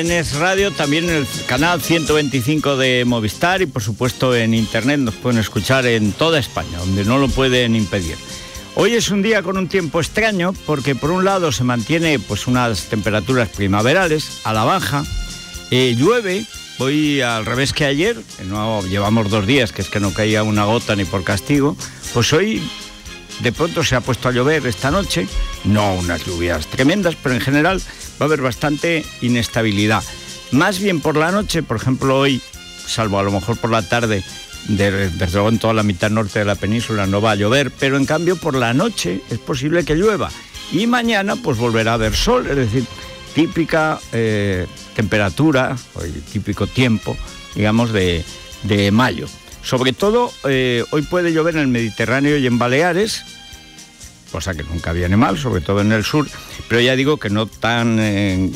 en Es Radio, también en el canal 125 de Movistar y por supuesto en internet nos pueden escuchar en toda España, donde no lo pueden impedir. Hoy es un día con un tiempo extraño porque por un lado se mantiene pues unas temperaturas primaverales a la baja, eh, llueve, hoy al revés que ayer, no llevamos dos días que es que no caía una gota ni por castigo, pues hoy de pronto se ha puesto a llover esta noche, no unas lluvias tremendas, pero en general va a haber bastante inestabilidad. Más bien por la noche, por ejemplo hoy, salvo a lo mejor por la tarde, desde luego en toda la mitad norte de la península no va a llover, pero en cambio por la noche es posible que llueva. Y mañana pues volverá a haber sol, es decir, típica eh, temperatura, típico tiempo, digamos, de, mayo. Sobre todo, eh, hoy puede llover en el Mediterráneo y en Baleares, cosa que nunca viene mal, sobre todo en el sur, pero ya digo que no tan... Eh,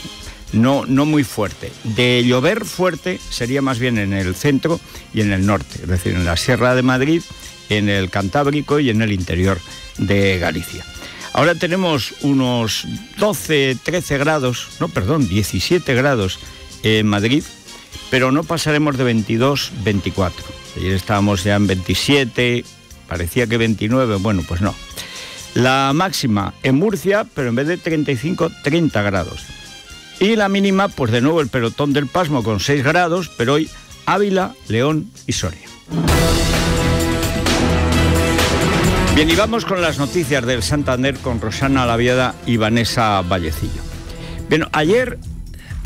no, no muy fuerte. De llover fuerte sería más bien en el centro y en el norte, es decir, en la Sierra de Madrid, en el Cantábrico y en el interior de Galicia. Ahora tenemos unos 12, 13 grados, no, perdón, 17 grados en Madrid, pero no pasaremos de 22, 24. Ayer estábamos ya en 27, parecía que 29, bueno, pues no. La máxima en Murcia, pero en vez de 35, 30 grados. Y la mínima, pues de nuevo el pelotón del pasmo con 6 grados, pero hoy Ávila, León y Soria. Bien, y vamos con las noticias del Santander con Rosana Laviada y Vanessa Vallecillo. Bueno, ayer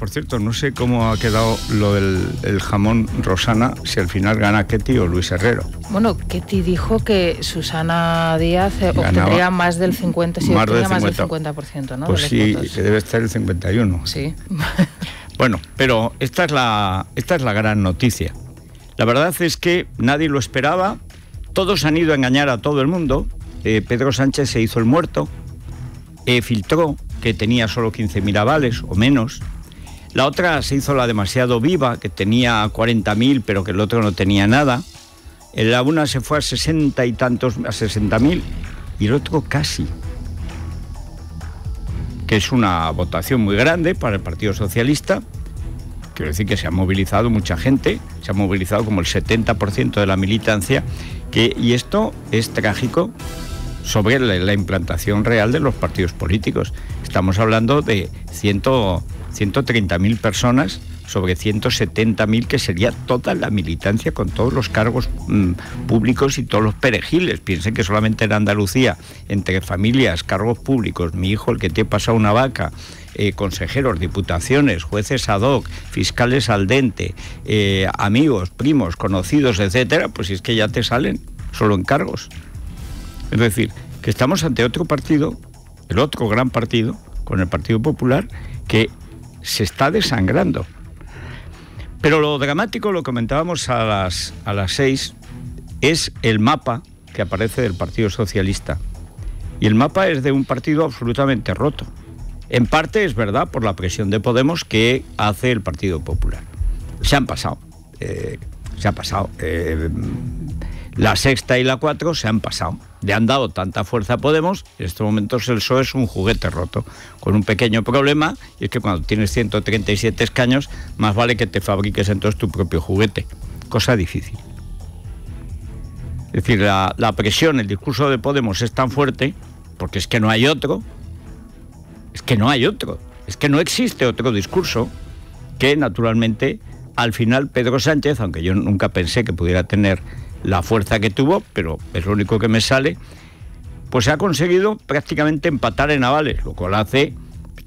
por cierto, no sé cómo ha quedado lo del jamón Rosana, si al final gana Ketty o Luis Herrero. Bueno, Ketty dijo que Susana Díaz eh, obtendría más del 50, si más, del 50. más del 50%, ¿no? Pues sí, que debe estar el 51. Sí. bueno, pero esta es la, esta es la gran noticia. La verdad es que nadie lo esperaba, todos han ido a engañar a todo el mundo. Eh, Pedro Sánchez se hizo el muerto, eh, filtró que tenía solo 15.000 avales o menos, la otra se hizo la demasiado viva, que tenía 40.000, pero que el otro no tenía nada. La una se fue a 60 y tantos, a 60.000, y el otro casi. Que es una votación muy grande para el Partido Socialista. Quiero decir que se ha movilizado mucha gente, se ha movilizado como el 70% de la militancia, que, y esto es trágico sobre la, implantación real de los partidos políticos. Estamos hablando de ciento 130.000 personas sobre 170.000 que sería toda la militancia con todos los cargos mm, públicos y todos los perejiles. Piensen que solamente en Andalucía, entre familias, cargos públicos, mi hijo el que te pasa una vaca, eh, consejeros, diputaciones, jueces ad hoc, fiscales al dente, eh, amigos, primos, conocidos, etcétera, pues es que ya te salen solo en cargos. Es decir, que estamos ante otro partido, el otro gran partido, con el Partido Popular, que se está desangrando. Pero lo dramático, lo comentábamos a las, a las seis, es el mapa que aparece del Partido Socialista. Y el mapa es de un partido absolutamente roto. En parte es verdad por la presión de Podemos que hace el Partido Popular. Se han pasado. Eh, se ha pasado. Eh, la sexta y la cuatro se han pasado. Le han dado tanta fuerza a Podemos, en estos momentos el PSOE es un juguete roto, con un pequeño problema, y es que cuando tienes 137 escaños, más vale que te fabriques entonces tu propio juguete. Cosa difícil. Es decir, la, la presión, el discurso de Podemos es tan fuerte, porque es que no hay otro, es que no hay otro, es que no existe otro discurso que naturalmente al final Pedro Sánchez, aunque yo nunca pensé que pudiera tener la fuerza que tuvo, pero es lo único que me sale, pues ha conseguido prácticamente empatar en avales, lo cual hace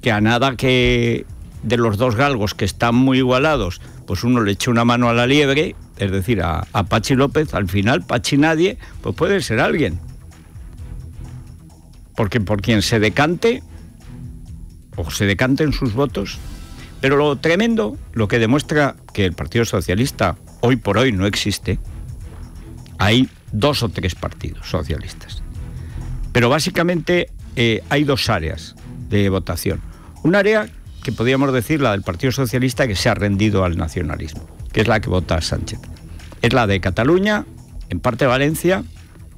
que a nada que de los dos galgos que están muy igualados, pues uno le eche una mano a la liebre, es decir, a, Pachi López, al final Pachi nadie, pues puede ser alguien. Porque por quien se decante, o se decanten sus votos, pero lo tremendo, lo que demuestra que el Partido Socialista hoy por hoy no existe, hay dos o tres partidos socialistas. Pero básicamente eh, hay dos áreas de votación. Un área que podríamos decir la del Partido Socialista que se ha rendido al nacionalismo, que es la que vota Sánchez. Es la de Cataluña, en parte Valencia,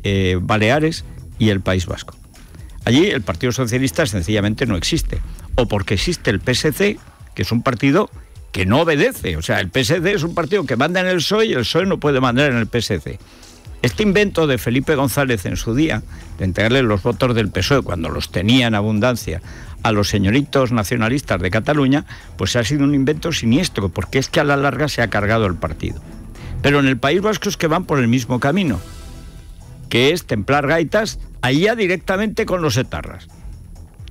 eh, Baleares y el País Vasco. Allí el Partido Socialista sencillamente no existe, o porque existe el PSC, que es un partido que no obedece. O sea, el PSC es un partido que manda en el PSOE y el PSOE no puede mandar en el PSC. Este invento de Felipe González en su día, de entregarle los votos del PSOE cuando los tenía en abundancia a los señoritos nacionalistas de Cataluña, pues ha sido un invento siniestro, porque es que a la larga se ha cargado el partido. Pero en el País Vasco es que van por el mismo camino, que es templar gaitas allá directamente con los etarras.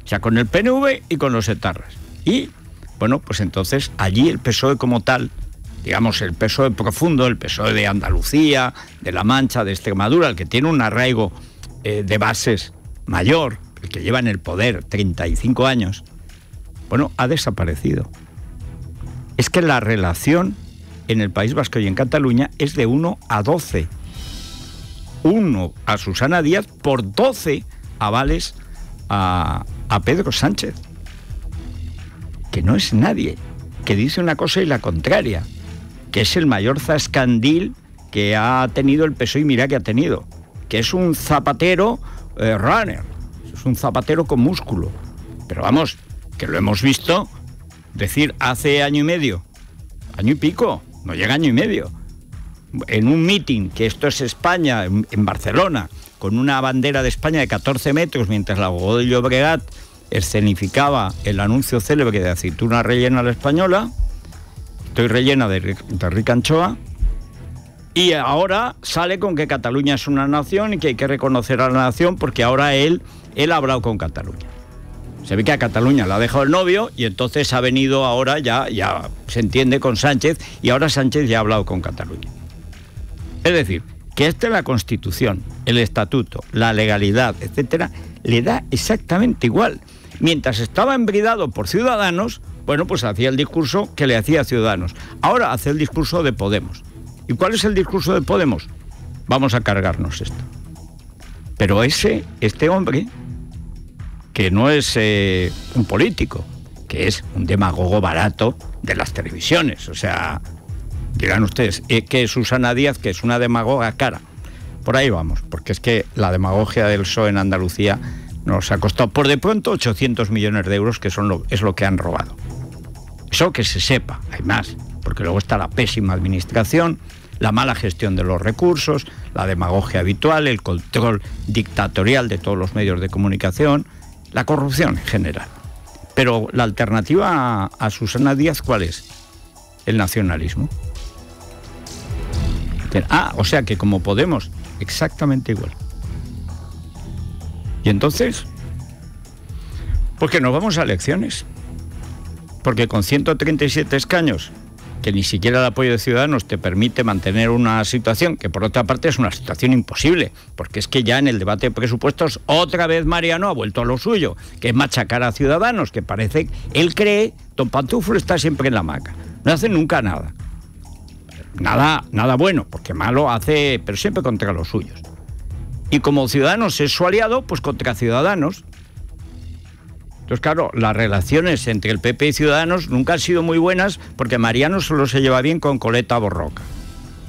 O sea, con el PNV y con los etarras. Y, bueno, pues entonces allí el PSOE como tal, digamos el PSOE profundo, el PSOE de Andalucía, de La Mancha, de Extremadura, el que tiene un arraigo eh, de bases mayor, el que lleva en el poder 35 años, bueno, ha desaparecido. Es que la relación en el País Vasco y en Cataluña es de 1 a 12. 1 a Susana Díaz por 12 avales a, a Pedro Sánchez. Que no es nadie, que dice una cosa y la contraria, que es el mayor zascandil que ha tenido el PSOE y mira que ha tenido, que es un zapatero eh, runner, es un zapatero con músculo. Pero vamos, que lo hemos visto decir hace año y medio, año y pico, no llega año y medio, en un meeting, que esto es España, en, Barcelona, con una bandera de España de 14 metros, mientras la Godo de Llobregat escenificaba el anuncio célebre de aceituna rellena a la española, estoy rellena de, de rica anchoa, y ahora sale con que Cataluña es una nación y que hay que reconocer a la nación porque ahora él, él ha hablado con Cataluña. Se ve que a Cataluña la ha dejado el novio y entonces ha venido ahora, ya, ya se entiende con Sánchez y ahora Sánchez ya ha hablado con Cataluña. Es decir, que esta es la Constitución, el Estatuto, la legalidad, etcétera, le da exactamente igual. Mientras estaba embridado por Ciudadanos, bueno, pues hacía el discurso que le hacía Ciudadanos. Ahora hace el discurso de Podemos. ¿Y cuál es el discurso de Podemos? Vamos a cargarnos esto. Pero ese, este hombre, que no es eh, un político, que es un demagogo barato de las televisiones, o sea, dirán ustedes, eh, que Susana Díaz, que es una demagoga cara. Por ahí vamos, porque es que la demagogia del PSOE en Andalucía nos ha costado por de pronto 800 millones de euros, que son lo, es lo que han robado. Eso que se sepa, hay más, porque luego está la pésima administración, la mala gestión de los recursos, la demagogia habitual, el control dictatorial de todos los medios de comunicación, la corrupción en general. Pero la alternativa a, Susana Díaz, ¿cuál es? El nacionalismo. Ah, o sea que como Podemos, exactamente igual. Y entonces, ¿por qué no vamos a elecciones? Porque con 137 escaños que ni siquiera el apoyo de Ciudadanos te permite mantener una situación que por otra parte es una situación imposible, porque es que ya en el debate de presupuestos otra vez Mariano ha vuelto a lo suyo, que es machacar a Ciudadanos, que parece, él cree, Don Pantuflo está siempre en la maca, no hace nunca nada. Nada, nada bueno, porque malo hace, pero siempre contra los suyos. Y como Ciudadanos es su aliado, pues contra Ciudadanos. Entonces, claro, las relaciones entre el PP y Ciudadanos nunca han sido muy buenas porque Mariano solo se lleva bien con Coleta Borroca.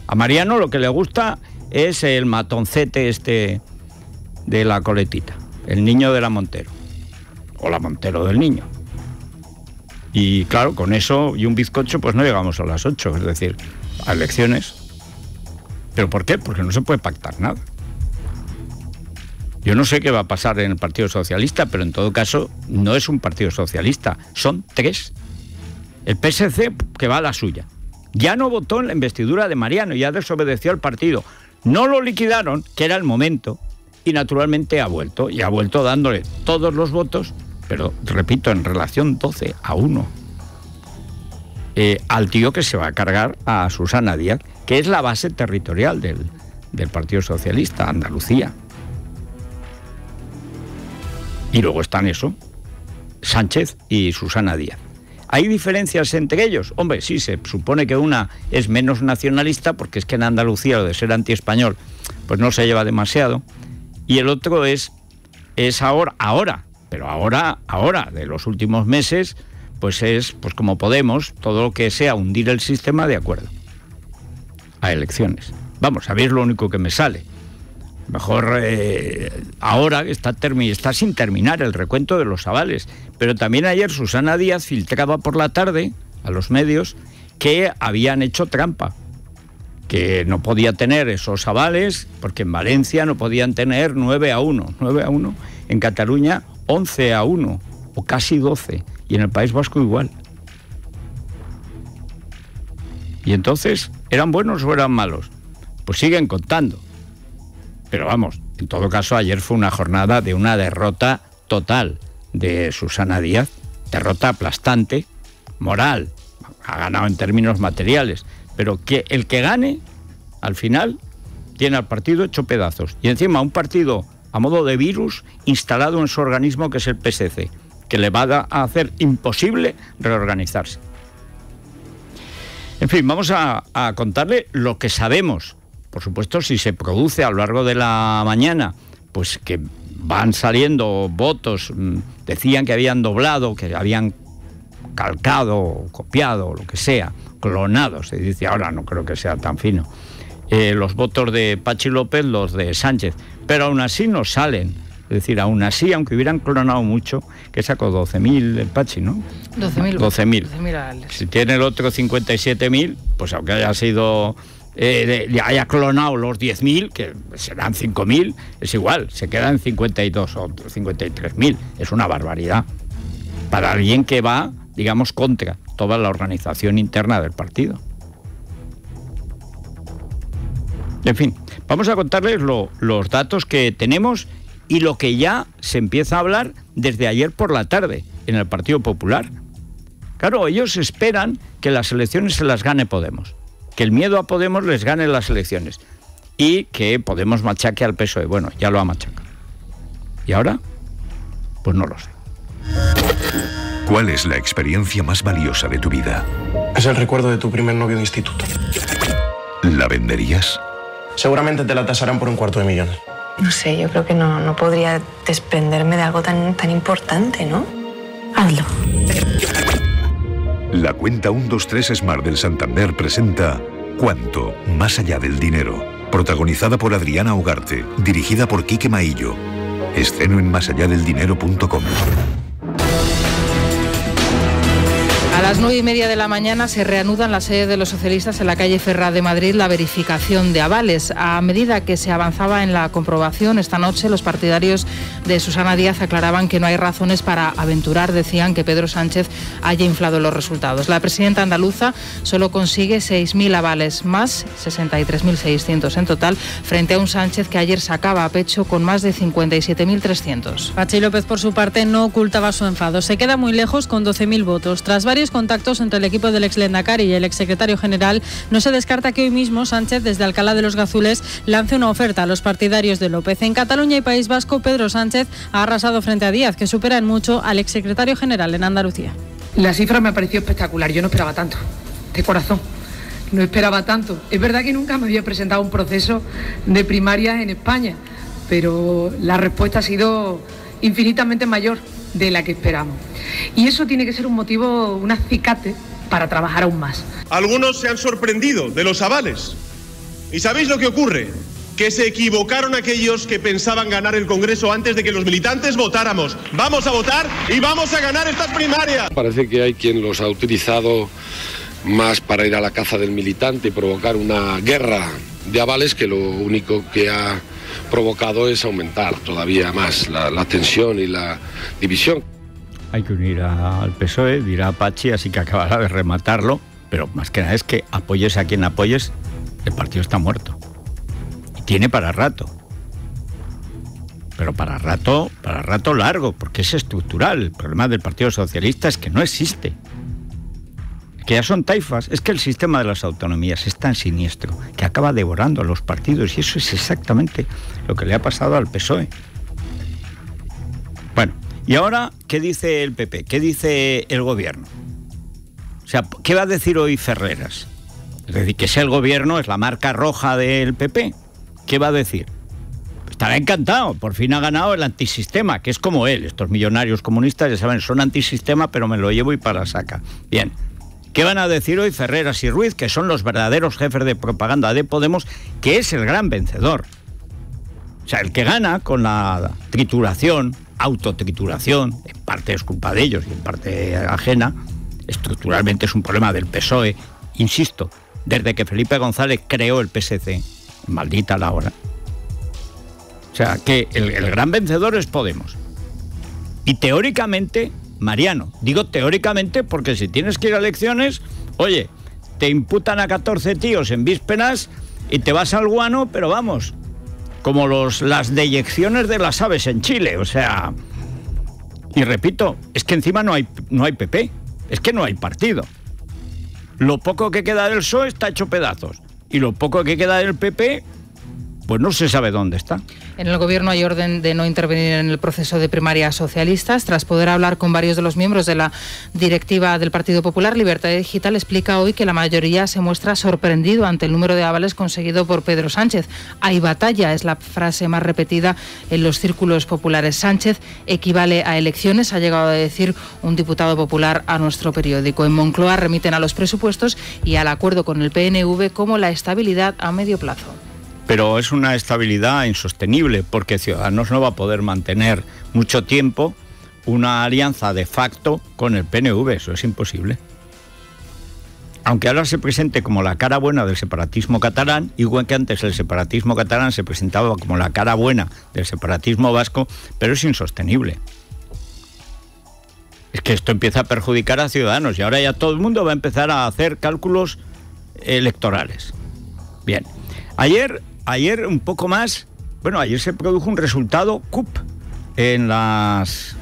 A Mariano lo que le gusta es el matoncete este de la coletita, el niño de la Montero, o la Montero del niño. Y claro, con eso y un bizcocho pues no llegamos a las 8, es decir, a elecciones. ¿Pero por qué? Porque no se puede pactar nada. Yo no sé qué va a pasar en el Partido Socialista, pero en todo caso no es un Partido Socialista, son tres. El PSC que va a la suya. Ya no votó en la investidura de Mariano, ya desobedeció al partido. No lo liquidaron, que era el momento, y naturalmente ha vuelto, y ha vuelto dándole todos los votos, pero repito, en relación 12 a 1, eh, al tío que se va a cargar a Susana Díaz, que es la base territorial del, del Partido Socialista, Andalucía. Y luego están eso, Sánchez y Susana Díaz. ¿Hay diferencias entre ellos? Hombre, sí, se supone que una es menos nacionalista, porque es que en Andalucía lo de ser antiespañol, pues no se lleva demasiado. Y el otro es, es ahora, ahora, pero ahora, ahora, de los últimos meses, pues es, pues como Podemos, todo lo que sea hundir el sistema de acuerdo a elecciones. Vamos, a ver lo único que me sale. Mejor eh, ahora está, está sin terminar el recuento de los avales. Pero también ayer Susana Díaz filtraba por la tarde a los medios que habían hecho trampa, que no podía tener esos avales, porque en Valencia no podían tener 9 a 1, 9 a 1, en Cataluña 11 a 1, o casi 12, y en el País Vasco igual. Y entonces, ¿eran buenos o eran malos? Pues siguen contando. Pero vamos, en todo caso, ayer fue una jornada de una derrota total de Susana Díaz, derrota aplastante, moral, ha ganado en términos materiales, pero que el que gane, al final, tiene al partido hecho pedazos. Y encima un partido a modo de virus instalado en su organismo que es el PSC, que le va a hacer imposible reorganizarse. En fin, vamos a, a contarle lo que sabemos por supuesto, si se produce a lo largo de la mañana, pues que van saliendo votos, mm, decían que habían doblado, que habían calcado, copiado, lo que sea, clonado, se dice ahora, no creo que sea tan fino, eh, los votos de Pachi López, los de Sánchez, pero aún así no salen. Es decir, aún así, aunque hubieran clonado mucho, que sacó 12.000 el Pachi, ¿no? 12.000. 12.000. si tiene el otro 57.000, pues aunque haya sido eh, haya clonado los 10.000, que serán 5.000, es igual, se quedan 52 o 53.000. Es una barbaridad. Para alguien que va, digamos, contra toda la organización interna del partido. En fin, vamos a contarles los datos que tenemos y lo que ya se empieza a hablar desde ayer por la tarde en el Partido Popular. Claro, ellos esperan que las elecciones se las gane Podemos que el miedo a Podemos les gane las elecciones y que Podemos machaque al PSOE. Bueno, ya lo ha machacado. ¿Y ahora? Pues no lo sé. ¿Cuál es la experiencia más valiosa de tu vida? Es el recuerdo de tu primer novio de instituto. ¿La venderías? Seguramente te la tasarán por un cuarto de millón. No sé, yo creo que no, no podría desprenderme de algo tan, tan importante, ¿no? Hazlo. La cuenta 123 Smart del Santander presenta Cuánto, más allá del dinero. Protagonizada por Adriana Ugarte, dirigida por Quique Maillo. Estreno en másalladeldinero.com. A las nueve y media de la mañana se reanuda en la sede de los socialistas en la calle Ferrá de Madrid la verificación de avales. A medida que se avanzaba en la comprobación esta noche, los partidarios de Susana Díaz aclaraban que no hay razones para aventurar, decían que Pedro Sánchez haya inflado los resultados. La presidenta andaluza solo consigue 6.000 avales, más 63.600 en total, frente a un Sánchez que ayer sacaba a pecho con más de 57.300. Pachi López, por su parte, no ocultaba su enfado. Se queda muy lejos con 12.000 votos. Tras varios contactos entre el equipo del ex Lendakari y el ex secretario general, no se descarta que hoy mismo Sánchez, desde Alcalá de los Gazules, lance una oferta a los partidarios de López. En Cataluña y País Vasco, Pedro Sánchez ha arrasado frente a Díaz, que supera en mucho al ex secretario general en Andalucía. La cifra me ha parecido espectacular, yo no esperaba tanto, de corazón. No esperaba tanto. Es verdad que nunca me había presentado un proceso de primarias en España, pero la respuesta ha sido infinitamente mayor de la que esperamos. Y eso tiene que ser un motivo, un acicate para trabajar aún más. Algunos se han sorprendido de los avales. ¿Y sabéis lo que ocurre? Que se equivocaron aquellos que pensaban ganar el Congreso antes de que los militantes votáramos. Vamos a votar y vamos a ganar estas primarias. Parece que hay quien los ha utilizado más para ir a la caza del militante y provocar una guerra de avales que lo único que ha provocado es aumentar todavía más la, tensión y la división. Hay que unir al PSOE, dirá Pachi, así que acabará de rematarlo, pero más que nada es que apoyes a quien apoyes, el partido está muerto. Y tiene para rato. Pero para rato, para rato largo, porque es estructural. El problema del Partido Socialista es que no existe que ya son taifas, es que el sistema de las autonomías es tan siniestro que acaba devorando a los partidos y eso es exactamente lo que le ha pasado al PSOE. Bueno, y ahora, ¿qué dice el PP? ¿Qué dice el gobierno? O sea, ¿qué va a decir hoy Ferreras? Es decir, que sea el gobierno, es la marca roja del PP. ¿Qué va a decir? Estará encantado, por fin ha ganado el antisistema, que es como él. Estos millonarios comunistas, ya saben, son antisistema, pero me lo llevo y para saca. Bien, ¿Qué van a decir hoy Ferreras y Ruiz, que son los verdaderos jefes de propaganda de Podemos, que es el gran vencedor? O sea, el que gana con la trituración, autotrituración, en parte es culpa de ellos y en parte ajena, estructuralmente es un problema del PSOE, insisto, desde que Felipe González creó el PSC, maldita la hora. O sea, que el, el gran vencedor es Podemos. Y teóricamente, Mariano, digo teóricamente porque si tienes que ir a elecciones, oye, te imputan a 14 tíos en vísperas y te vas al guano, pero vamos, como los, las deyecciones de las aves en Chile, o sea... Y repito, es que encima no hay, no hay PP, es que no hay partido. Lo poco que queda del PSOE está hecho pedazos. Y lo poco que queda del PP, pues no se sabe dónde está. En el Gobierno hay orden de no intervenir en el proceso de primarias socialistas. Tras poder hablar con varios de los miembros de la directiva del Partido Popular, Libertad Digital explica hoy que la mayoría se muestra sorprendido ante el número de avales conseguido por Pedro Sánchez. Hay batalla, es la frase más repetida en los círculos populares. Sánchez equivale a elecciones, ha llegado a decir un diputado popular a nuestro periódico. En Moncloa remiten a los presupuestos y al acuerdo con el PNV como la estabilidad a medio plazo pero es una estabilidad insostenible porque Ciudadanos no va a poder mantener mucho tiempo una alianza de facto con el PNV, eso es imposible. Aunque ahora se presente como la cara buena del separatismo catalán, igual que antes el separatismo catalán se presentaba como la cara buena del separatismo vasco, pero es insostenible. Es que esto empieza a perjudicar a ciudadanos y ahora ya todo el mundo va a empezar a hacer cálculos electorales. Bien, ayer ayer un poco más, bueno, ayer se produjo un resultado CUP en las,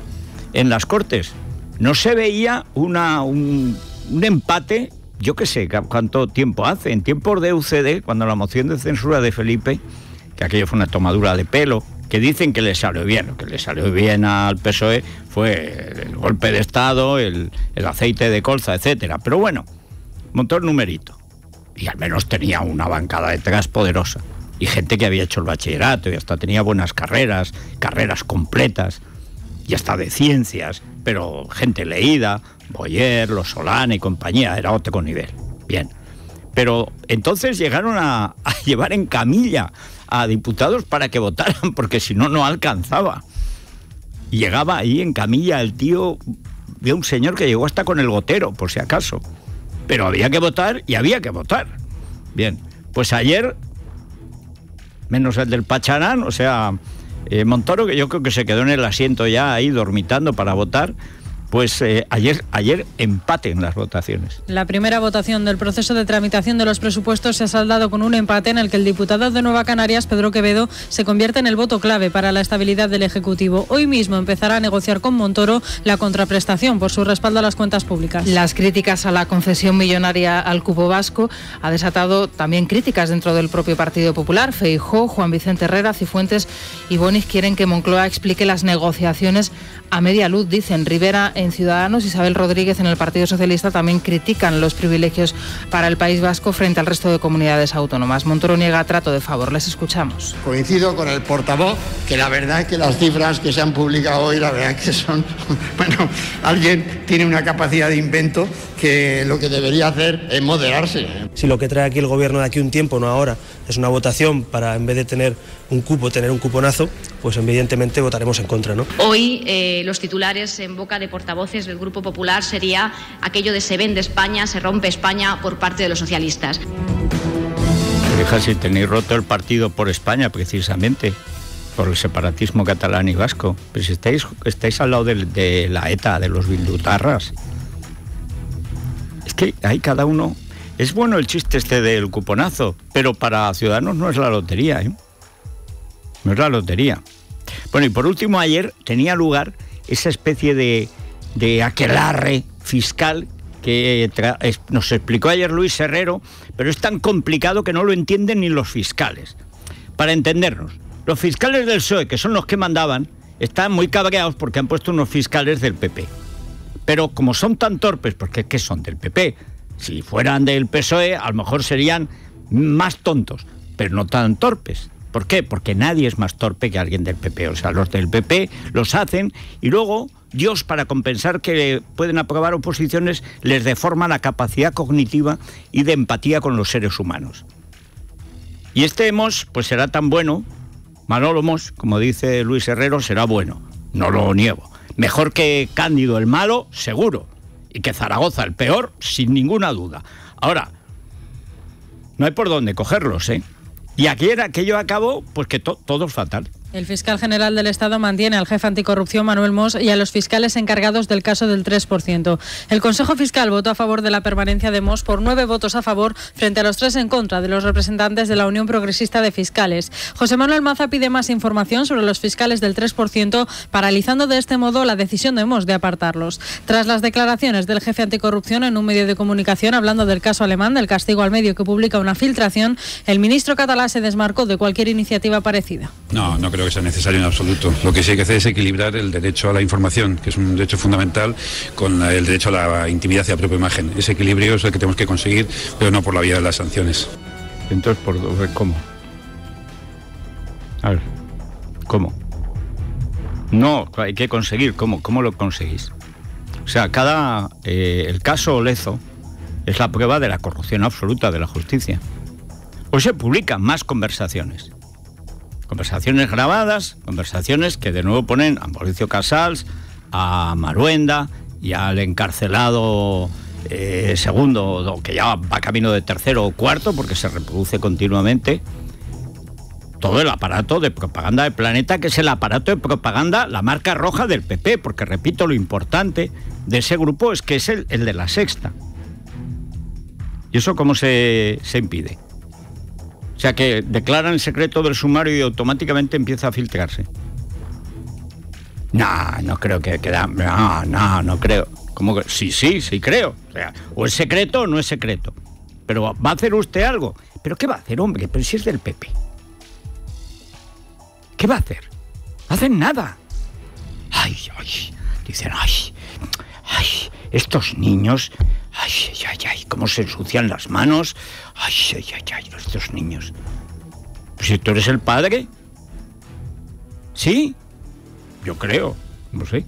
en las Cortes. No se veía una, un, empate, yo qué sé cuánto tiempo hace, en tiempos de UCD, cuando la moción de censura de Felipe, que aquello fue una tomadura de pelo, que dicen que le salió bien, que le salió bien al PSOE fue el golpe de Estado, el, el aceite de colza, etcétera. Pero bueno, montó el numerito. Y al menos tenía una bancada detrás poderosa y gente que había hecho el bachillerato y hasta tenía buenas carreras, carreras completas y hasta de ciencias, pero gente leída, Boyer, Los Solana y compañía, era otro nivel. Bien. Pero entonces llegaron a, llevar en camilla a diputados para que votaran, porque si no, no alcanzaba. Llegaba ahí en camilla el tío de un señor que llegó hasta con el gotero, por si acaso. Pero había que votar y había que votar. Bien, pues ayer menos el del Pacharán, o sea, eh, Montoro, que yo creo que se quedó en el asiento ya ahí dormitando para votar, pues eh, ayer, ayer empate en las votaciones. La primera votación del proceso de tramitación de los presupuestos se ha saldado con un empate en el que el diputado de Nueva Canarias, Pedro Quevedo, se convierte en el voto clave para la estabilidad del Ejecutivo. Hoy mismo empezará a negociar con Montoro la contraprestación por su respaldo a las cuentas públicas. Las críticas a la concesión millonaria al cupo vasco ha desatado también críticas dentro del propio Partido Popular. Feijó, Juan Vicente Herrera, Cifuentes y Bonis quieren que Moncloa explique las negociaciones a media luz, dicen Rivera en Ciudadanos, Isabel Rodríguez en el Partido Socialista también critican los privilegios para el País Vasco frente al resto de comunidades autónomas. Montoro niega trato de favor. Les escuchamos. Coincido con el portavoz que la verdad es que las cifras que se han publicado hoy, la verdad es que son, bueno, alguien tiene una capacidad de invento que lo que debería hacer es moderarse. Si lo que trae aquí el gobierno de aquí un tiempo, no ahora, es una votación para en vez de tener un cupo, tener un cuponazo, pues evidentemente votaremos en contra. ¿no? Hoy eh, los titulares en boca de portavoces del Grupo Popular sería aquello de se vende España, se rompe España por parte de los socialistas. Deja si tenéis roto el partido por España, precisamente, por el separatismo catalán y vasco. Pero si estáis, estáis al lado de, de la ETA, de los bildutarras. Es que hay cada uno es bueno el chiste este del cuponazo, pero para Ciudadanos no es la lotería, ¿eh? No es la lotería. Bueno, y por último, ayer tenía lugar esa especie de, de aquelarre fiscal que nos explicó ayer Luis Herrero, pero es tan complicado que no lo entienden ni los fiscales. Para entendernos, los fiscales del PSOE, que son los que mandaban, están muy cabreados porque han puesto unos fiscales del PP. Pero como son tan torpes, porque ¿qué son del PP? Si fueran del PSOE, a lo mejor serían más tontos, pero no tan torpes. ¿Por qué? Porque nadie es más torpe que alguien del PP. O sea, los del PP los hacen y luego Dios, para compensar que pueden aprobar oposiciones, les deforma la capacidad cognitiva y de empatía con los seres humanos. Y este hemos, pues será tan bueno Manolo Mos, como dice Luis Herrero, será bueno, no lo niego. Mejor que Cándido el malo, seguro. Que Zaragoza el peor, sin ninguna duda. Ahora, no hay por dónde cogerlos, ¿eh? Y aquí era aquello acabó, pues que todo es fatal. El fiscal general del Estado mantiene al jefe anticorrupción Manuel Mos y a los fiscales encargados del caso del 3%. El Consejo Fiscal votó a favor de la permanencia de Mos por nueve votos a favor frente a los tres en contra de los representantes de la Unión Progresista de Fiscales. José Manuel Maza pide más información sobre los fiscales del 3%, paralizando de este modo la decisión de Mos de apartarlos. Tras las declaraciones del jefe anticorrupción en un medio de comunicación hablando del caso alemán del castigo al medio que publica una filtración, el ministro catalán se desmarcó de cualquier iniciativa parecida. No, no creo que sea necesario en absoluto. Lo que sí hay que hacer es equilibrar el derecho a la información, que es un derecho fundamental, con el derecho a la intimidad y a la propia imagen. Ese equilibrio es el que tenemos que conseguir, pero no por la vía de las sanciones. Entonces, ¿por cómo? A ver, ¿cómo? No, hay que conseguir, ¿cómo? ¿Cómo lo conseguís? O sea, cada. Eh, el caso Olezo es la prueba de la corrupción absoluta de la justicia. Hoy se publican más conversaciones Conversaciones grabadas, conversaciones que de nuevo ponen a Mauricio Casals, a Maruenda y al encarcelado eh, segundo, que ya va camino de tercero o cuarto, porque se reproduce continuamente. Todo el aparato de propaganda del planeta, que es el aparato de propaganda, la marca roja del PP, porque repito, lo importante de ese grupo es que es el, de la sexta. ¿Y eso cómo se, se impide? O sea que declaran el secreto del sumario y automáticamente empieza a filtrarse. No, no creo que queda. No, no, no creo. ¿Cómo que? Sí, sí, sí creo. O sea, o es secreto o no es secreto. Pero ¿va a hacer usted algo? ¿Pero qué va a hacer, hombre? Pero si es del PP. ¿Qué va a hacer? No hacen nada. Ay, ay. Dicen, ay, ay, estos niños Ay, ay, ay, ay, cómo se ensucian las manos. Ay, ay, ay, ay, estos niños. Pues si tú eres el padre. ¿Sí? Yo creo, no sé.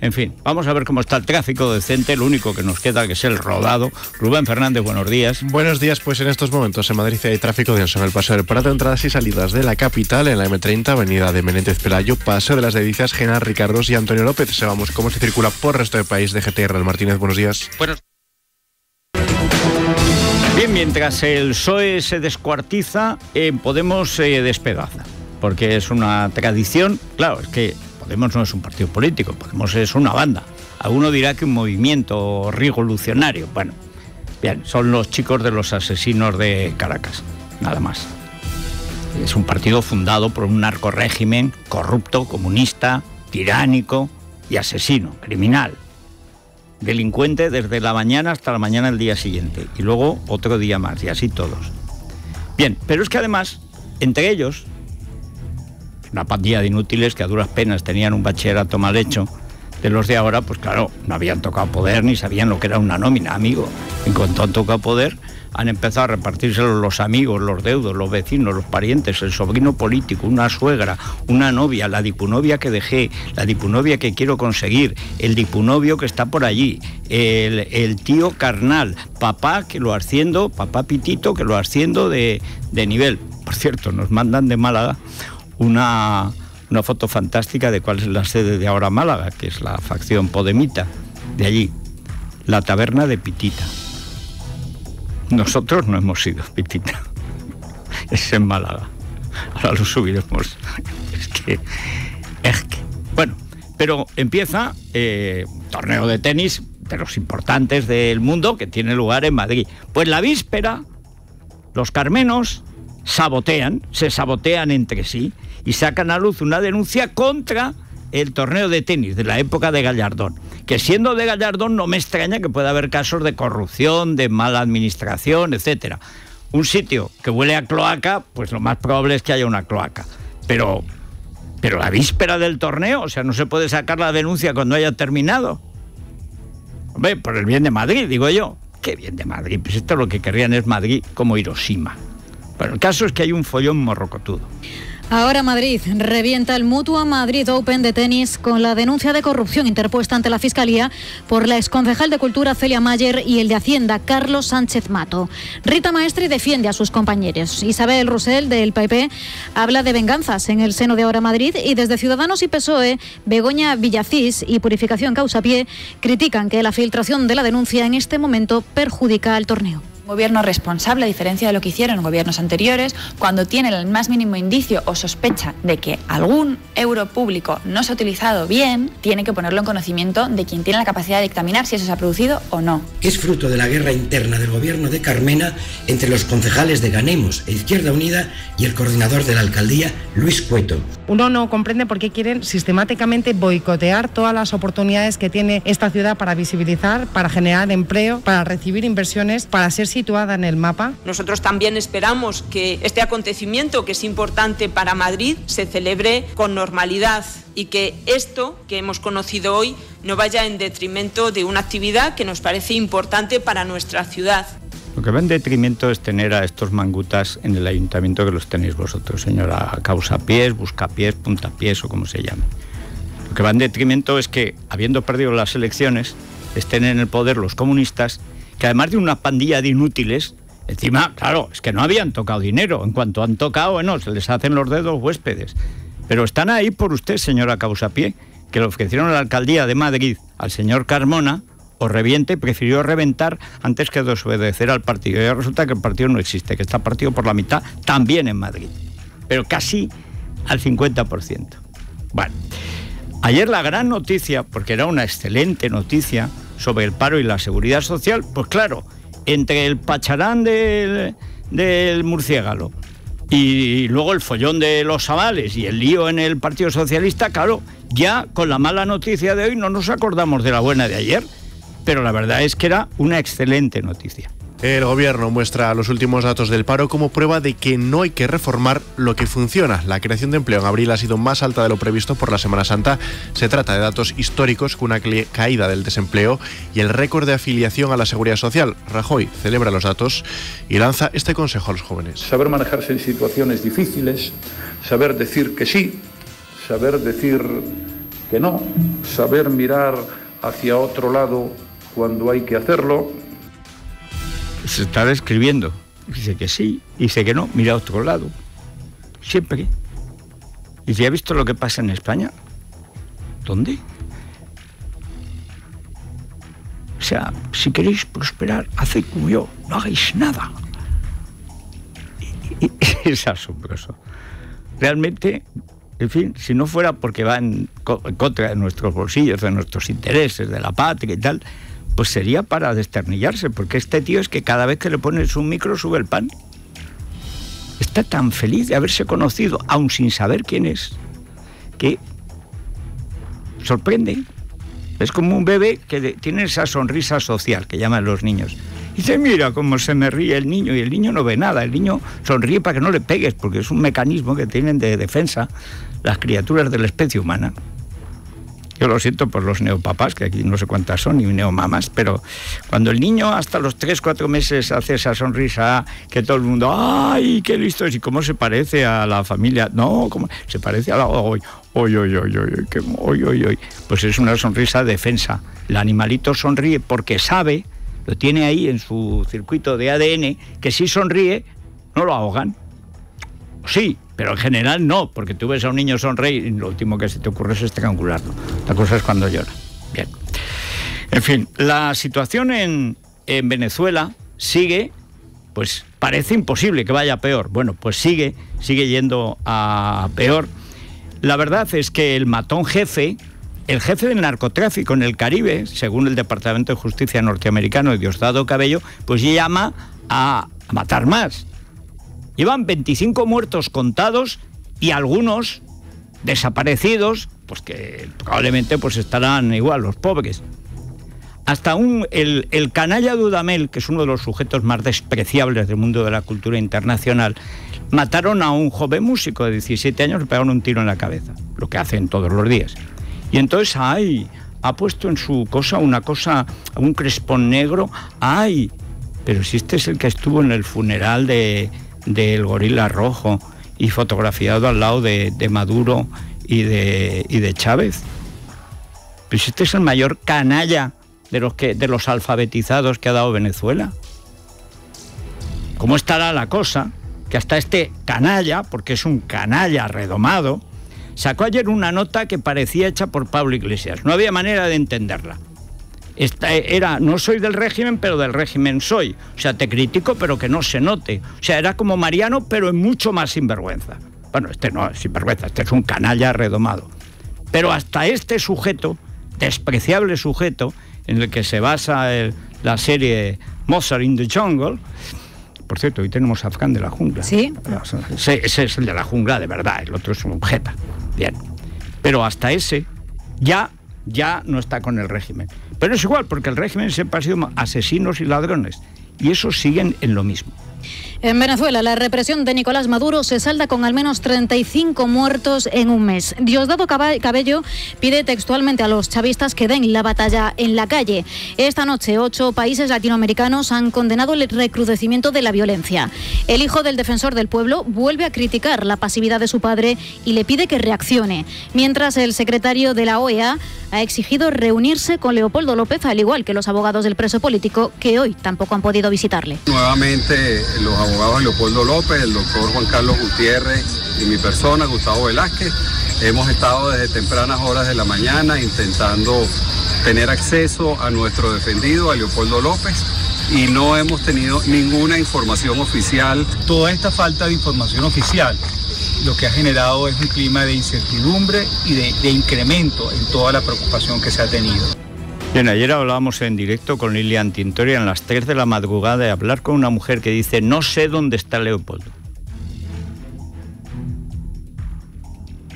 En fin, vamos a ver cómo está el tráfico decente, lo único que nos queda que es el rodado. Rubén Fernández, buenos días. Buenos días, pues en estos momentos en Madrid hay tráfico denso en el paso del Prado, entradas y salidas de la capital, en la M30, avenida de Menéndez Pelayo, paso de las Delicias, General Ricardos y Antonio López. Se vamos cómo se circula por resto del país de GTR. Martínez, buenos días. Buenos Bien, mientras el PSOE se descuartiza, eh, Podemos se despedaza, porque es una tradición, claro, es que Podemos no es un partido político, Podemos es una banda. Alguno dirá que un movimiento revolucionario. Bueno, bien, son los chicos de los asesinos de Caracas, nada más. Es un partido fundado por un narco régimen corrupto, comunista, tiránico y asesino, criminal. Delincuente desde la mañana hasta la mañana del día siguiente. Y luego otro día más, y así todos. Bien, pero es que además, entre ellos, una pandilla de inútiles que a duras penas tenían un bachillerato mal hecho. De los de ahora, pues claro, no habían tocado poder ni sabían lo que era una nómina, amigo. En cuanto han tocado poder, han empezado a repartírselo los amigos, los deudos, los vecinos, los parientes, el sobrino político, una suegra, una novia, la dipunovia que dejé, la dipunovia que quiero conseguir, el dipunovio que está por allí, el, tío carnal, papá que lo haciendo, papá pitito que lo haciendo de, de nivel. Por cierto, nos mandan de Málaga una, foto fantástica de cuál es la sede de ahora Málaga, que es la facción Podemita, de allí, la taberna de Pitita. Nosotros no hemos sido Pitita, es en Málaga. Ahora lo subiremos. Es que, es que, bueno, pero empieza eh, torneo de tenis de los importantes del mundo que tiene lugar en Madrid. Pues la víspera, los carmenos sabotean, se sabotean entre sí y sacan a luz una denuncia contra el torneo de tenis de la época de Gallardón. Que siendo de Gallardón no me extraña que pueda haber casos de corrupción, de mala administración, etcétera. Un sitio que huele a cloaca, pues lo más probable es que haya una cloaca. Pero, pero la víspera del torneo, o sea, no se puede sacar la denuncia cuando haya terminado. Hombre, por el bien de Madrid, digo yo. ¿Qué bien de Madrid? Pues esto lo que querrían es Madrid como Hiroshima. Bueno, el caso es que hay un follón morrocotudo. Ahora Madrid revienta el Mutua Madrid Open de tenis con la denuncia de corrupción interpuesta ante la Fiscalía por la exconcejal de Cultura Celia Mayer y el de Hacienda Carlos Sánchez Mato. Rita Maestri defiende a sus compañeros. Isabel Rusell del PP habla de venganzas en el seno de Ahora Madrid y desde Ciudadanos y PSOE, Begoña Villacís y Purificación Causapié critican que la filtración de la denuncia en este momento perjudica al torneo gobierno responsable, a diferencia de lo que hicieron gobiernos anteriores, cuando tiene el más mínimo indicio o sospecha de que algún euro público no se ha utilizado bien, tiene que ponerlo en conocimiento de quien tiene la capacidad de dictaminar si eso se ha producido o no. Es fruto de la guerra interna del gobierno de Carmena entre los concejales de Ganemos e Izquierda Unida y el coordinador de la alcaldía, Luis Cueto. Uno no comprende por qué quieren sistemáticamente boicotear todas las oportunidades que tiene esta ciudad para visibilizar, para generar empleo, para recibir inversiones, para ser situada en el mapa. Nosotros también esperamos que este acontecimiento, que es importante para Madrid, se celebre con normalidad y que esto que hemos conocido hoy no vaya en detrimento de una actividad que nos parece importante para nuestra ciudad. Lo que va en detrimento es tener a estos mangutas en el ayuntamiento que los tenéis vosotros, señora causapiés, buscapiés, puntapiés o como se llame. Lo que va en detrimento es que, habiendo perdido las elecciones, estén en el poder los comunistas que además de una pandilla de inútiles, encima, claro, es que no habían tocado dinero. En cuanto han tocado, bueno, se les hacen los dedos huéspedes. Pero están ahí por usted, señora Causapié, que le ofrecieron a la alcaldía de Madrid al señor Carmona, o reviente, prefirió reventar antes que desobedecer al partido. Y resulta que el partido no existe, que está partido por la mitad también en Madrid. Pero casi al 50%. Bueno, ayer la gran noticia, porque era una excelente noticia, sobre el paro y la seguridad social, pues claro, entre el pacharán del, del murciélago y luego el follón de los avales y el lío en el Partido Socialista, claro, ya con la mala noticia de hoy no nos acordamos de la buena de ayer, pero la verdad es que era una excelente noticia. El gobierno muestra los últimos datos del paro como prueba de que no hay que reformar lo que funciona. La creación de empleo en abril ha sido más alta de lo previsto por la Semana Santa. Se trata de datos históricos con una caída del desempleo y el récord de afiliación a la seguridad social. Rajoy celebra los datos y lanza este consejo a los jóvenes. Saber manejarse en situaciones difíciles, saber decir que sí, saber decir que no, saber mirar hacia otro lado cuando hay que hacerlo se está describiendo. Dice que sí, dice que no, mira a otro lado. Siempre. ¿Y si ha visto lo que pasa en España? ¿Dónde? O sea, si queréis prosperar, haced como yo, no hagáis nada. es asombroso. Realmente, en fin, si no fuera porque va en contra de nuestros bolsillos, de nuestros intereses, de la patria y tal, pues sería para desternillarse, porque este tío es que cada vez que le pones un micro sube el pan. Está tan feliz de haberse conocido, aun sin saber quién es, que sorprende. Es como un bebé que tiene esa sonrisa social que llaman los niños. Y dice, mira cómo se me ríe el niño, y el niño no ve nada, el niño sonríe para que no le pegues, porque es un mecanismo que tienen de defensa las criaturas de la especie humana. Yo lo siento por los neopapás, que aquí no sé cuántas son, ni neomamas, pero cuando el niño hasta los 3, 4 meses hace esa sonrisa, que todo el mundo, ¡ay, qué listo! ¿Y cómo se parece a la familia? No, ¿cómo? se parece a la... ¡Oy, oy, oy, oy, oy, oy, oy, Pues es una sonrisa defensa. El animalito sonríe porque sabe, lo tiene ahí en su circuito de ADN, que si sonríe, no lo ahogan. Sí, pero en general no, porque tú ves a un niño sonreír y lo último que se te ocurre es estrangularlo. La cosa es cuando llora. Bien. En fin, la situación en, en Venezuela sigue, pues parece imposible que vaya peor. Bueno, pues sigue, sigue yendo a peor. La verdad es que el matón jefe, el jefe del narcotráfico en el Caribe, según el Departamento de Justicia norteamericano, Diosdado Cabello, pues llama a matar más. Llevan 25 muertos contados y algunos desaparecidos, pues que probablemente pues estarán igual los pobres. Hasta un, el, el canalla Dudamel, que es uno de los sujetos más despreciables del mundo de la cultura internacional, mataron a un joven músico de 17 años, le pegaron un tiro en la cabeza, lo que hacen todos los días. Y entonces, ay, ha puesto en su cosa una cosa, un crespón negro, ay, pero si este es el que estuvo en el funeral de, del gorila rojo y fotografiado al lado de, Maduro y de, y de Chávez. Pues este es el mayor canalla de los, que, de los alfabetizados que ha dado Venezuela. ¿Cómo estará la cosa? Que hasta este canalla, porque es un canalla redomado, sacó ayer una nota que parecía hecha por Pablo Iglesias. No había manera de entenderla. Esta era, no soy del régimen, pero del régimen soy. O sea, te critico, pero que no se note. O sea, era como Mariano, pero en mucho más sinvergüenza. Bueno, este no es sinvergüenza, este es un canalla redomado. Pero hasta este sujeto, despreciable sujeto, en el que se basa la serie Mozart in the Jungle. Por cierto, hoy tenemos a Afgan de la jungla. Sí. Ese, es el de la jungla de verdad, el otro es un objeto. Bien. Pero hasta ese ya, ya no está con el régimen. Pero es igual, porque el régimen siempre ha sido asesinos y ladrones. Y esos siguen en lo mismo. En Venezuela, la represión de Nicolás Maduro se salda con al menos 35 muertos en un mes. Diosdado Cabello pide textualmente a los chavistas que den la batalla en la calle. Esta noche, ocho países latinoamericanos han condenado el recrudecimiento de la violencia. El hijo del defensor del pueblo vuelve a criticar la pasividad de su padre y le pide que reaccione. Mientras el secretario de la OEA ha exigido reunirse con Leopoldo López, al igual que los abogados del preso político, que hoy tampoco han podido visitarle. Nuevamente, los abogados Leopoldo López, el doctor Juan Carlos Gutiérrez y mi persona, Gustavo Velázquez, hemos estado desde tempranas horas de la mañana intentando tener acceso a nuestro defendido, a Leopoldo López, y no hemos tenido ninguna información oficial. Toda esta falta de información oficial lo que ha generado es un clima de incertidumbre y de incremento en toda la preocupación que se ha tenido. Bien, ayer hablábamos en directo con Lilian Tintoria en las 3 de la madrugada de hablar con una mujer que dice, no sé dónde está Leopoldo.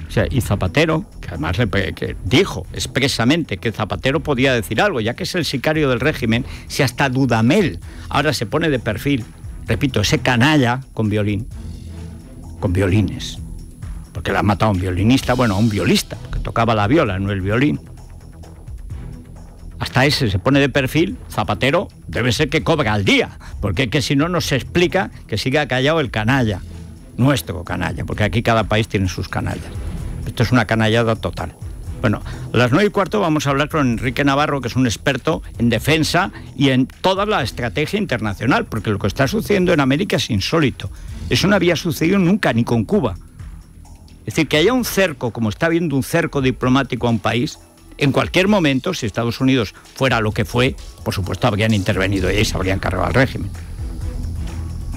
O sea, y Zapatero, que además que dijo expresamente que Zapatero podía decir algo, ya que es el sicario del régimen, si hasta Dudamel ahora se pone de perfil, repito, ese canalla con violín, con violines, porque le ha matado a un violinista, bueno, a un violista, porque tocaba la viola, no el violín hasta ese se pone de perfil, Zapatero debe ser que cobra al día, porque es que si no nos explica que siga callado el canalla, nuestro canalla, porque aquí cada país tiene sus canallas. Esto es una canallada total. Bueno, a las nueve y cuarto vamos a hablar con Enrique Navarro, que es un experto en defensa y en toda la estrategia internacional, porque lo que está sucediendo en América es insólito. Eso no había sucedido nunca, ni con Cuba. Es decir, que haya un cerco, como está habiendo un cerco diplomático a un país, en cualquier momento, si Estados Unidos fuera lo que fue, por supuesto habrían intervenido y se habrían cargado al régimen.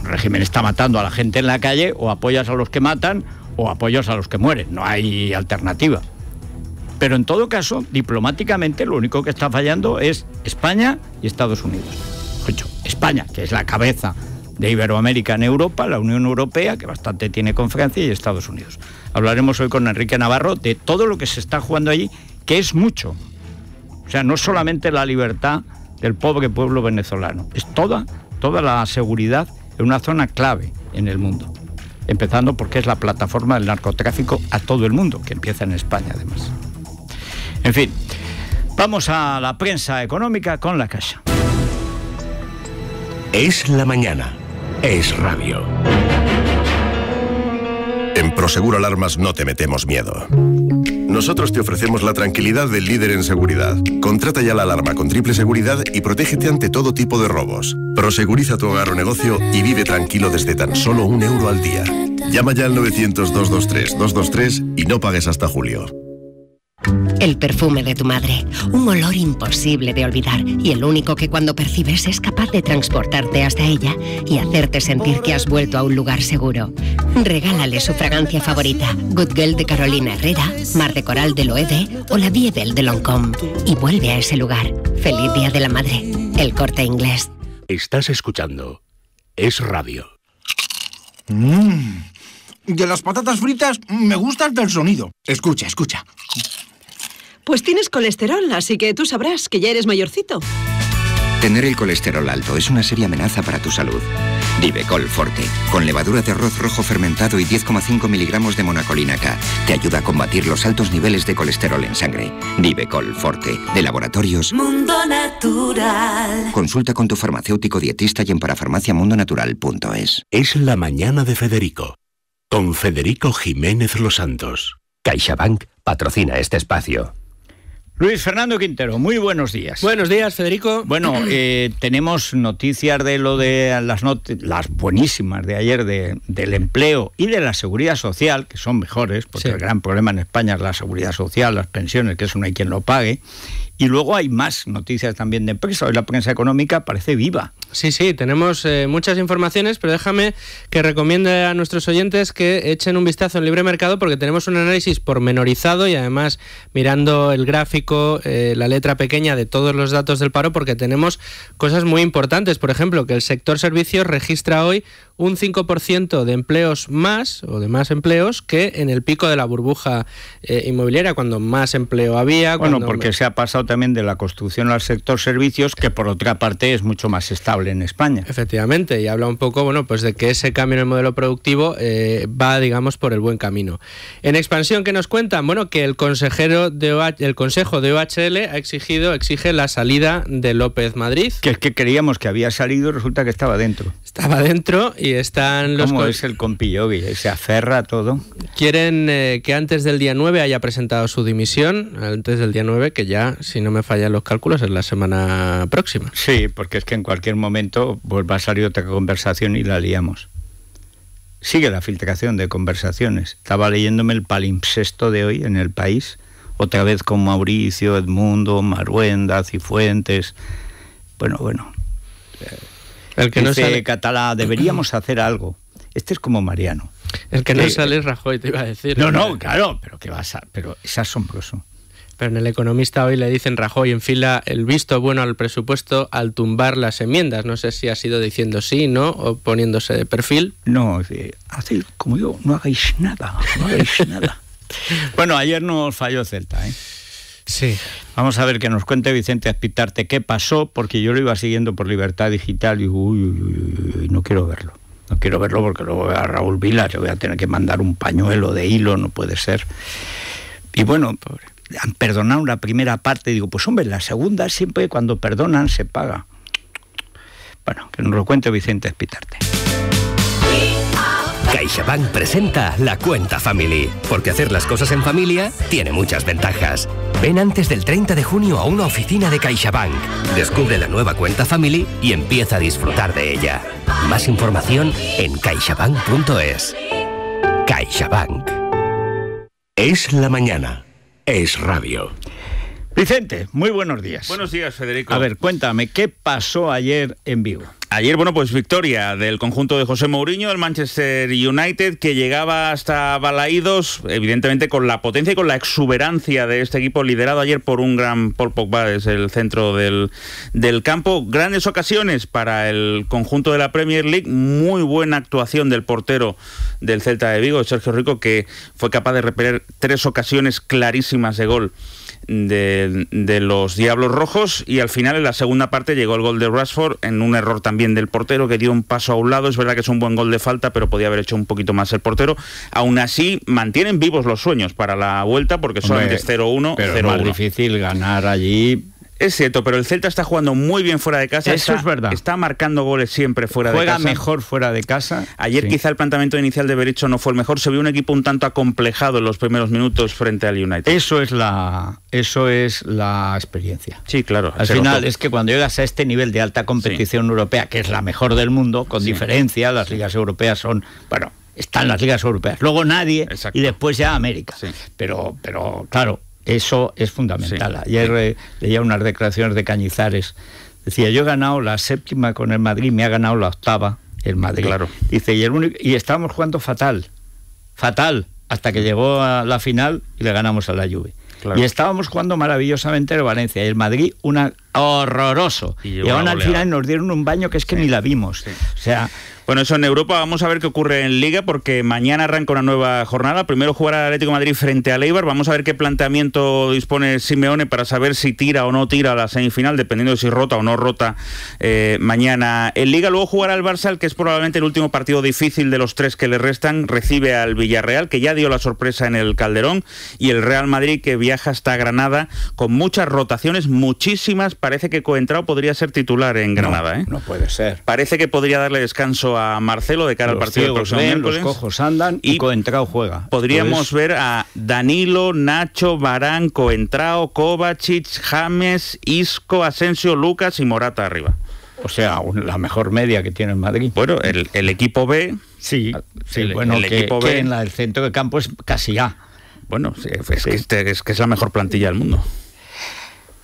El régimen está matando a la gente en la calle, o apoyas a los que matan, o apoyas a los que mueren. No hay alternativa. Pero en todo caso, diplomáticamente, lo único que está fallando es España y Estados Unidos. Ocho, España, que es la cabeza de Iberoamérica en Europa, la Unión Europea, que bastante tiene con Francia, y Estados Unidos. Hablaremos hoy con Enrique Navarro de todo lo que se está jugando allí que es mucho. O sea, no solamente la libertad del pobre pueblo venezolano, es toda, toda la seguridad en una zona clave en el mundo. Empezando porque es la plataforma del narcotráfico a todo el mundo, que empieza en España además. En fin, vamos a la prensa económica con la Caixa. Es la mañana, es radio. En Prosegur Alarmas no te metemos miedo. Nosotros te ofrecemos la tranquilidad del líder en seguridad. Contrata ya la alarma con triple seguridad y protégete ante todo tipo de robos. Proseguriza tu hogar o negocio y vive tranquilo desde tan solo un euro al día. Llama ya al 900-223-223 y no pagues hasta julio. El perfume de tu madre, un olor imposible de olvidar y el único que cuando percibes es capaz de transportarte hasta ella y hacerte sentir que has vuelto a un lugar seguro. Regálale su fragancia favorita, Good Girl de Carolina Herrera, Mar de Coral de Loewe o la Belle de Longcomb y vuelve a ese lugar. Feliz Día de la Madre, el corte inglés. Estás escuchando Es Radio. Mmm. De las patatas fritas me gusta el sonido. Escucha, escucha. Pues tienes colesterol, así que tú sabrás que ya eres mayorcito. Tener el colesterol alto es una seria amenaza para tu salud. Divecol Forte, con levadura de arroz rojo fermentado y 10,5 miligramos de monacolina K, te ayuda a combatir los altos niveles de colesterol en sangre. Divecol Forte, de laboratorios Mundo Natural. Consulta con tu farmacéutico dietista y en parafarmaciamundonatural.es. Es la mañana de Federico con Federico Jiménez Los Santos. CaixaBank patrocina este espacio. Luis Fernando Quintero, muy buenos días. Buenos días, Federico. Bueno, eh, tenemos noticias de lo de las, las buenísimas de ayer de, del empleo y de la seguridad social, que son mejores, porque el gran problema en España es la seguridad social, las pensiones, que eso no hay quien lo pague. Y luego hay más noticias también de empresa. Hoy la prensa económica parece viva. Sí, sí, tenemos eh, muchas informaciones, pero déjame que recomiende a nuestros oyentes que echen un vistazo en Libre Mercado porque tenemos un análisis pormenorizado y además mirando el gráfico, eh, la letra pequeña de todos los datos del paro porque tenemos cosas muy importantes. Por ejemplo, que el sector servicios registra hoy un 5% de empleos más o de más empleos que en el pico de la burbuja eh, inmobiliaria, cuando más empleo había. Bueno, porque se ha pasado también de la construcción al sector servicios, que por otra parte es mucho más estable en España. Efectivamente, y habla un poco, bueno, pues de que ese cambio en el modelo productivo eh, va, digamos, por el buen camino. En expansión, ¿qué nos cuentan? Bueno, que el consejero de el Consejo de OHL ha exigido, exige la salida de López Madrid. Que es que creíamos que había salido y resulta que estaba dentro. Estaba dentro y están los... ¿Cómo es el compillogi? Se aferra a todo. Quieren eh, que antes del día 9 haya presentado su dimisión, antes del día 9, que ya, si no me fallan los cálculos, es la semana próxima. Sí, porque es que en cualquier momento pues, va a salir otra conversación y la liamos. Sigue la filtración de conversaciones. Estaba leyéndome el palimpsesto de hoy en el país, otra vez con Mauricio, Edmundo, Maruenda, Cifuentes. Bueno, bueno. El que no sale... Catalá, deberíamos hacer algo. Este es como Mariano. El que no eh, sale es Rajoy, te iba a decir. No, no, claro, pero que vas a, pero es asombroso. Pero en el economista hoy le dicen Rajoy en fila el visto bueno al presupuesto al tumbar las enmiendas. No sé si ha sido diciendo sí, ¿no? O poniéndose de perfil. No, hace como yo, no hagáis nada, no hagáis nada. bueno, ayer nos falló Celta, ¿eh? Sí. Vamos a ver que nos cuente Vicente Aspitarte qué pasó, porque yo lo iba siguiendo por Libertad Digital y uy, uy, uy, no quiero verlo. No quiero verlo porque luego a Raúl Vila, yo voy a tener que mandar un pañuelo de hilo, no puede ser. Y bueno, han perdonado la primera parte, digo, pues hombre, la segunda siempre cuando perdonan se paga. Bueno, que nos lo cuente Vicente Espitarte. CaixaBank presenta la cuenta Family, porque hacer las cosas en familia tiene muchas ventajas. Ven antes del 30 de junio a una oficina de CaixaBank. Descubre la nueva cuenta Family y empieza a disfrutar de ella. Más información en caixabank.es. CaixaBank. Es la mañana. Es radio. Vicente, muy buenos días. Buenos días, Federico. A ver, cuéntame, ¿qué pasó ayer en Vigo? Ayer, bueno, pues victoria del conjunto de José Mourinho, el Manchester United, que llegaba hasta Balaídos, evidentemente con la potencia y con la exuberancia de este equipo, liderado ayer por un gran Paul Pogba, es el centro del, del campo. Grandes ocasiones para el conjunto de la Premier League, muy buena actuación del portero del Celta de Vigo, Sergio Rico, que fue capaz de repeler tres ocasiones clarísimas de gol de, los Diablos Rojos y al final en la segunda parte llegó el gol de Rashford en un error también del portero que dio un paso a un lado. Es verdad que es un buen gol de falta, pero podía haber hecho un poquito más el portero. Aún así, mantienen vivos los sueños para la vuelta porque solamente es 0-1. Pero es más difícil ganar allí es cierto, pero el Celta está jugando muy bien fuera de casa. Eso es verdad. Está marcando goles siempre fuera de casa. Juega mejor fuera de casa. Ayer quizá el planteamiento inicial de Bericho no fue el mejor. Se vio un equipo un tanto acomplejado en los primeros minutos frente al United. Eso es la, eso es la experiencia. Sí, claro. Al final es que cuando llegas a este nivel de alta competición europea, que es la mejor del mundo, con diferencia, las ligas europeas son, bueno, están las ligas europeas. Luego nadie y después ya América. Pero, pero claro, eso es fundamental. Ayer eh, leía unas declaraciones de Cañizares. Decía, yo he ganado la séptima con el Madrid, me ha ganado la octava el Madrid. Claro. Dice, y, el y estábamos jugando fatal, fatal, hasta que llegó a la final y le ganamos a la Juve. Y estábamos jugando maravillosamente el Valencia y el Madrid, una horroroso. Y, aún al final nos dieron un baño que es que ni la vimos. O sea, bueno, eso en Europa, vamos a ver qué ocurre en Liga, porque mañana arranca una nueva jornada. Primero jugará el Atlético de Madrid frente a Leibar. Vamos a ver qué planteamiento dispone Simeone para saber si tira o no tira la semifinal, dependiendo de si rota o no rota eh, mañana en Liga. Luego jugará el Barça, que es probablemente el último partido difícil de los tres que le restan. Recibe al Villarreal, que ya dio la sorpresa en el Calderón, y el Real Madrid, que viaja hasta Granada con muchas rotaciones, muchísimas parece que Coentrao podría ser titular en Granada. ¿eh? No puede ser. Parece que podría darle descanso a Marcelo de cara al Los partido del próximo ven, los miércoles. cojos andan y, Y Coentrao juega. Podríamos Pues, ver a Danilo, Nacho, Barán, Coentrao, Kovacic, James, Isco, Asensio, Lucas y Morata arriba. o sea, la mejor media que tiene el Madrid. Bueno, el, el equipo B. Sí, sí, el- bueno, el que, equipo que B. en la del centro de campo es casi A. Bueno, es, Que este- es que es la mejor plantilla del mundo.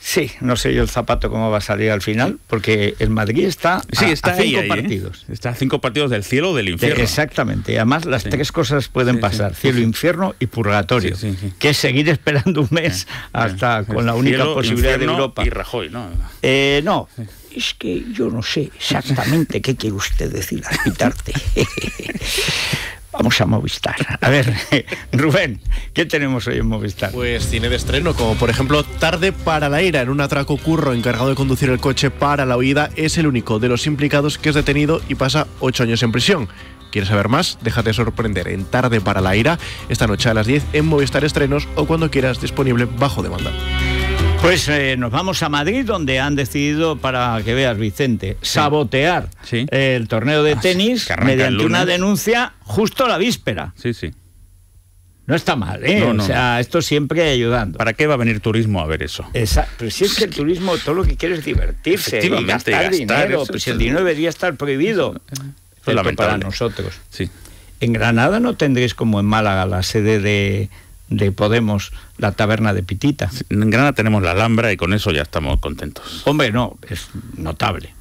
Sí, no sé yo el zapato cómo va a salir al final, porque el Madrid está, Sí, a, está a cinco ahí, ¿eh? partidos. Está a cinco partidos del cielo o del De- infierno. exactamente. Además, las tres cosas pueden Sí, pasar: cielo, infierno y purgatorio. Que es seguir esperando un mes hasta con la única Cielo, posibilidad de Europa. Y Rajoy, ¿no? Eh, no, es que yo no sé exactamente qué quiere usted decir, Aspitarte. Vamos a Movistar. A ver, Rubén, ¿qué tenemos hoy en Movistar? Pues cine de estreno, como por ejemplo Tarde para la ira, en un atraco curro encargado de conducir el coche para la huida, es el único de los implicados que es detenido y pasa ocho años en prisión. ¿Quieres saber más? Déjate sorprender en Tarde para la ira, esta noche a las 10 en Movistar Estrenos o cuando quieras disponible bajo demanda. Pues eh, nos vamos a Madrid, donde han decidido, para que veas, Vicente, sabotear Sí. el torneo de tenis arranca el mediante una denuncia justo la víspera. Sí, sí. No está mal, ¿eh? No, no, o sea, esto siempre ayudando. ¿Para qué va a venir turismo a ver eso? Exacto. Pero si es que el turismo todo lo que quiere es divertirse y gastar, gastar, dinero. eso Pues es el dinero debería estar prohibido. Excepto lamentable. para nosotros. Sí. En Granada no tendréis como en Málaga la sede de, de Podemos, la taberna de Pitita. En Granada tenemos la Alhambra y con eso ya estamos contentos. Hombre, no, es notable.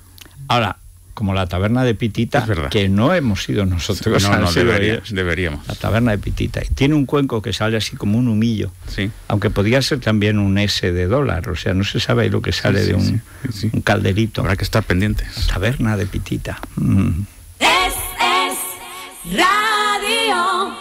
Ahora, como la taberna de Pitita, que no hemos sido nosotros, no, no, debería- deberíamos. La taberna de Pitita. Y tiene un cuenco que sale así como un humillo. Sí. Aunque podría ser también un S de dólar. O sea, no se sabe lo que sale Sí, de sí, un, sí, sí. un calderito. Habrá que estar pendientes. Taberna de Pitita. Mm. Es, es, radio.